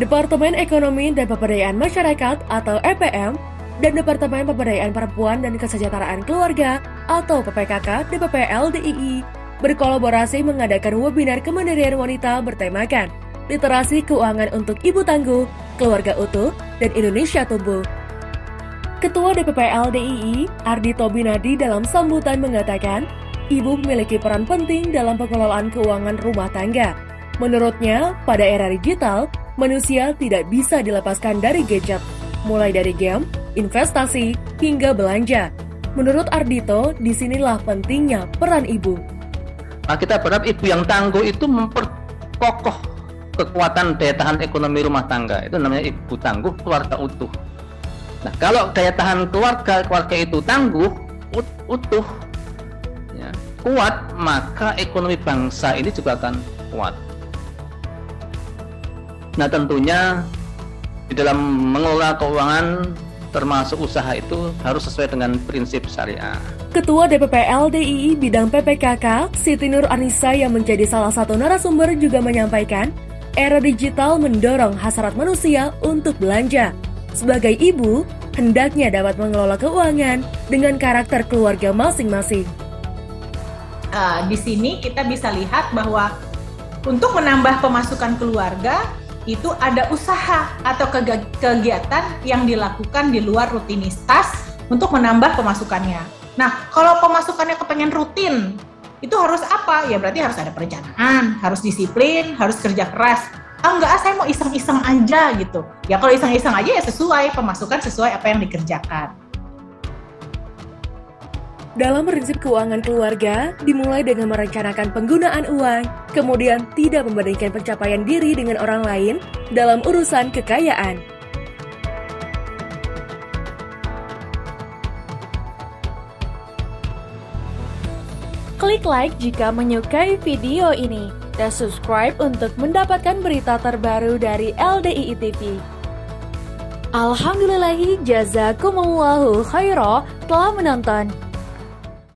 Departemen Ekonomi dan Pemberdayaan Masyarakat atau EPM dan Departemen Pemberdayaan Perempuan dan Kesejahteraan Keluarga atau PPKK DPPL DII berkolaborasi mengadakan webinar kemandirian wanita bertemakan Literasi Keuangan untuk Ibu Tangguh, Keluarga Utuh, dan Indonesia Tumbuh. Ketua DPPL DII, Ardi Tobinadi dalam sambutan mengatakan, ibu memiliki peran penting dalam pengelolaan keuangan rumah tangga. Menurutnya, pada era digital, manusia tidak bisa dilepaskan dari gadget, mulai dari game, investasi, hingga belanja. Menurut Ardito, di sinilah pentingnya peran ibu. Nah, kita berharap ibu yang tangguh itu memperkokoh kekuatan daya tahan ekonomi rumah tangga itu namanya ibu tangguh keluarga utuh. Nah kalau daya tahan keluarga keluarga itu tangguh ut, utuh ya, kuat maka ekonomi bangsa ini juga akan kuat. Nah tentunya di dalam mengelola keuangan termasuk usaha itu harus sesuai dengan prinsip syariah. Ketua DPP LDII bidang PPKK, Siti Nur Anissa yang menjadi salah satu narasumber juga menyampaikan, era digital mendorong hasrat manusia untuk belanja. Sebagai ibu, hendaknya dapat mengelola keuangan dengan karakter keluarga masing-masing. Uh, di sini kita bisa lihat bahwa untuk menambah pemasukan keluarga itu ada usaha atau kegiatan yang dilakukan di luar rutinitas untuk menambah pemasukannya. Nah, kalau pemasukannya kepengen rutin, itu harus apa? Ya berarti harus ada perencanaan, harus disiplin, harus kerja keras. Ah enggak, saya mau iseng-iseng aja gitu. Ya kalau iseng-iseng aja ya sesuai, pemasukan sesuai apa yang dikerjakan. Dalam prinsip keuangan keluarga, dimulai dengan merencanakan penggunaan uang, kemudian tidak membandingkan pencapaian diri dengan orang lain dalam urusan kekayaan. Klik like jika menyukai video ini dan subscribe untuk mendapatkan berita terbaru dari LDII TV. Alhamdulillahi jazakumullahu khairah telah menonton.